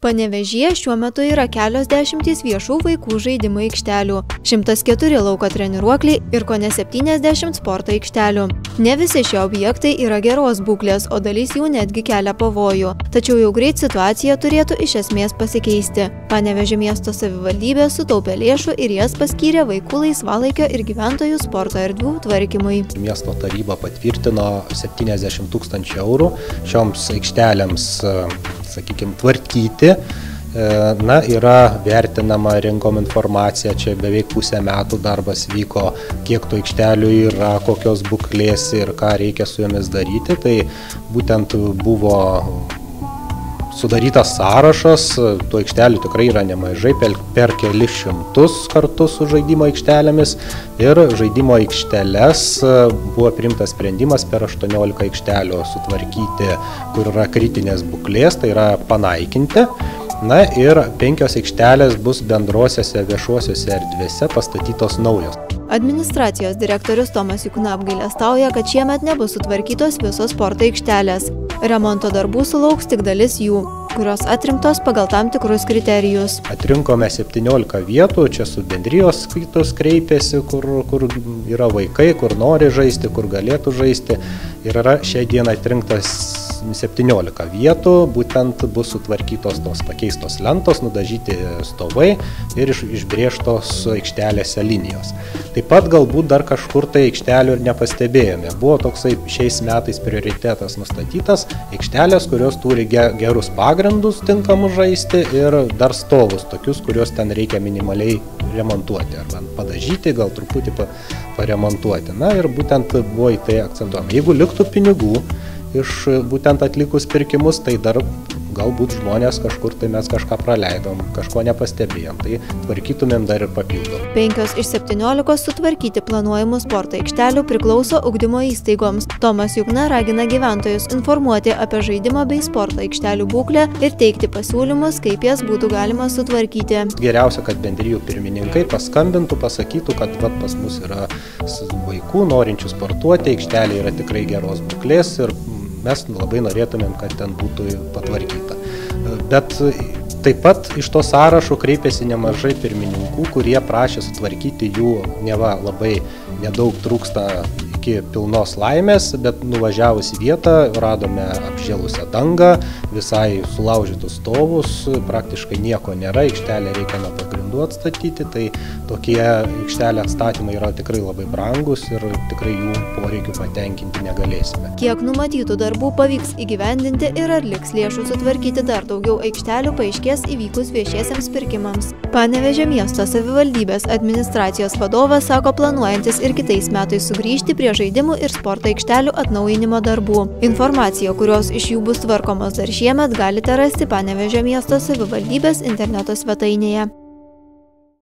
Panevežyje šiuo metu yra kelios dešimtys viešų vaikų žaidimų aikštelių, 104 lauko treniruokliai ir ko ne 70 sporto aikštelių. Ne visi šie objektai yra geros būklės, o dalis jų netgi kelia pavojų. Tačiau jau greit situacija turėtų iš esmės pasikeisti. Panevežė miesto savivaldybė sutaupė lėšų ir jas paskyrė vaikų laisvalaikio ir gyventojų sporto erdvių tvarkymui. Miesto taryba patvirtino 70 tūkstančių eurų šioms aikštelėms sakykime, tvarkyti. E, na, yra vertinama, rinkom informaciją, čia beveik pusę metų darbas vyko, kiek tų aikštelių yra, kokios būklės ir ką reikia su jomis daryti. Tai būtent buvo sudarytas sąrašas, tų aikštelių tikrai yra nemažai, per, per kelis šimtus kartu su žaidimo aikštelėmis ir žaidimo aikšteles buvo priimtas sprendimas per 18 aikštelių sutvarkyti, kur yra kritinės būklės, tai yra panaikinti. Na ir penkios aikštelės bus bendrosiose viešuosiuose erdvėse pastatytos naujos. Administracijos direktorius Tomas Jukna apgailestauja, kad šiemet nebus sutvarkytos visos sporto aikštelės. Remonto darbų sulauks tik dalis jų, kurios atrinktos pagal tam tikrus kriterijus. Atrinkome 17 vietų, čia su bendrijos kitos kreipėsi, kur, kur yra vaikai, kur nori žaisti, kur galėtų žaisti. Ir yra šią dieną atrinktas 17 vietų, būtent bus sutvarkytos tos pakeistos lentos, nudažyti stovai ir iš, išbrėžtos aikštelėse linijos. Taip pat galbūt dar kažkur tai aikštelių ir nepastebėjome. Buvo toksai šiais metais prioritetas nustatytas aikštelės, kurios turi gerus pagrindus tinkamus žaisti ir dar stovus, tokius, kuriuos ten reikia minimaliai remontuoti arba padažyti, gal truputį paremontuoti. Na ir būtent buvo į tai akcentuojama. Jeigu liktų pinigų, iš būtent atlikus pirkimus, tai dar galbūt žmonės kažkur tai mes kažką praleidom, kažko nepastebėjom, tai tvarkytumėm dar ir papildom. Penkios iš 17 sutvarkyti planuojamų sporto aikštelių priklauso ugdymo įstaigoms. Tomas Jukna ragina gyventojus informuoti apie žaidimo bei sporto aikštelių būklę ir teikti pasiūlymus, kaip jas būtų galima sutvarkyti. Geriausia, kad bendrijų pirmininkai paskambintų, pasakytų, kad va, pas mus yra vaikų norinčių sportuoti, aikštelė yra tikrai geros būklės ir mes labai norėtumėm, kad ten būtų patvarkyta. Bet taip pat iš to sąrašo kreipėsi nemažai pirmininkų, kurie prašė sutvarkyti jų, neva labai nedaug trūksta iki pilnos laimės, bet nuvažiavus į vietą radome apžėlusią dangą, visai sulaužytus stovus, praktiškai nieko nėra, aikštelę reikia nuo pagrindų atstatyti, tai tokie aikštelė atstatymai yra tikrai labai brangus ir tikrai jų poreikių patenkinti negalėsime. Kiek numatytų darbų pavyks įgyvendinti ir ar liks lėšų sutvarkyti dar daugiau aikštelių paaiškės įvykus viešiesiems pirkimams. Panevežė miesto savivaldybės administracijos vadovas sako planuojantis ir kitais metais sugrįžti prie žaidimų ir sporto aikštelių atnaujinimo darbų. Informaciją, kurios iš jų bus tvarkomos dar šiemet, galite rasti Panevežė miesto savivaldybės interneto svetainėje.